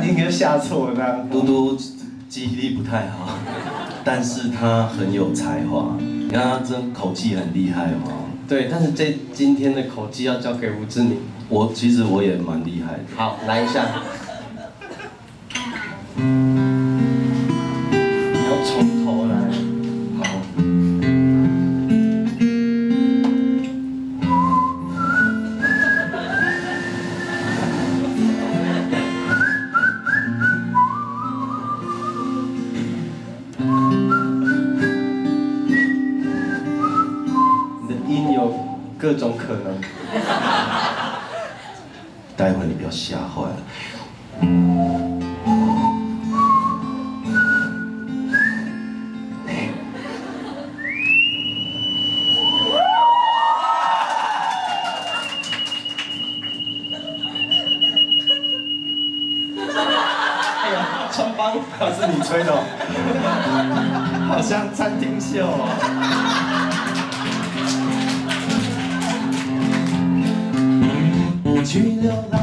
应该下错了。嘟嘟记忆力不太好，但是他很有才华，你看他这口技很厉害哦。对，但是这今天的口技要交给吴志明。我其实我也蛮厉害的。好，来一下。各种可能。待会你不要吓坏了。哎呀，穿帮还是你吹的？好像餐厅秀。去流浪。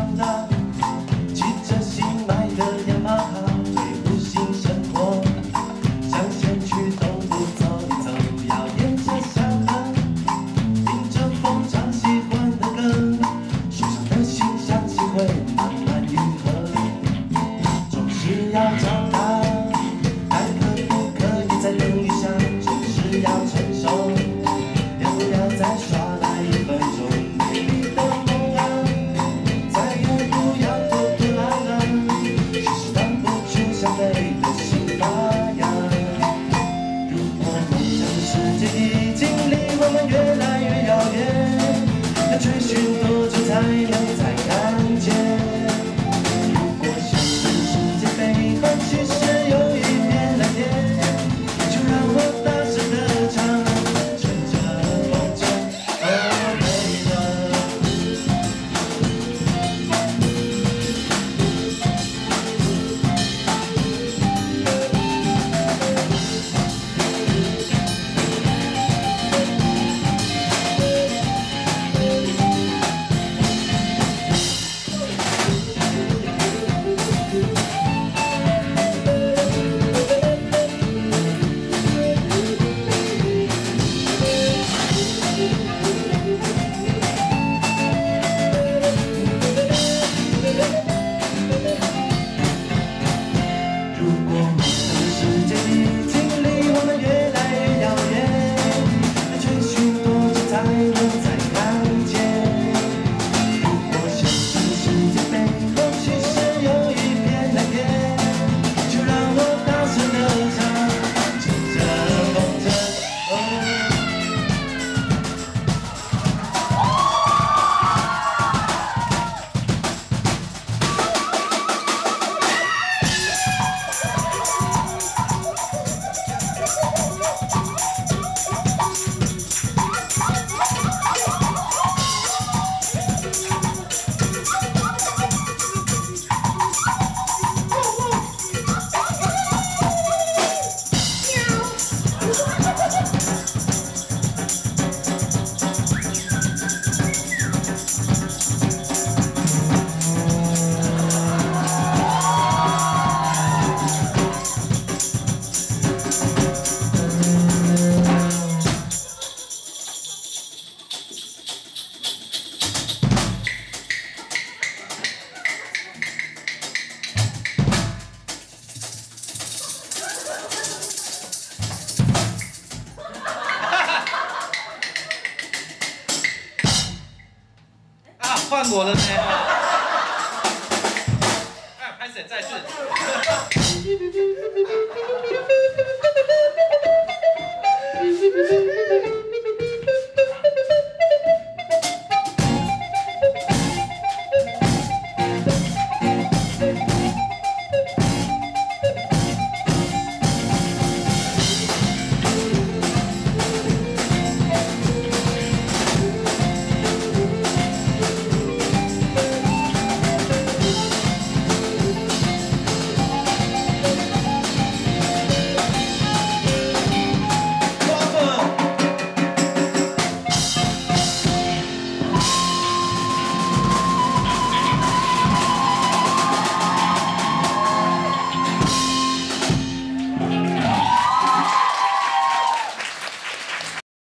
寻多久才能？time 换我了呢！哎，拍手再次。